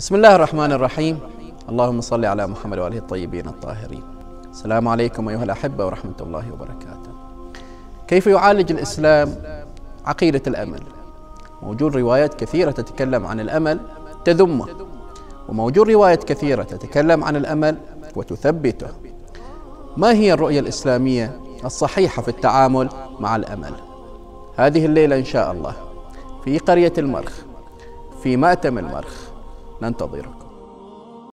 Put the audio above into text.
بسم الله الرحمن الرحيم اللهم صل على محمد وآله الطيبين الطاهرين السلام عليكم أيها الأحبة ورحمة الله وبركاته كيف يعالج الإسلام؟ عقيدة الأمل. موجود روايات كثيرة تتكلم عن الأمل تذمه. وموجود روايات كثيرة تتكلم عن الأمل وتثبته. ما هي الرؤية الإسلامية الصحيحة في التعامل مع الأمل؟ هذه الليلة إن شاء الله. في قرية المرخ في مأتم المرخ. ننتظركم.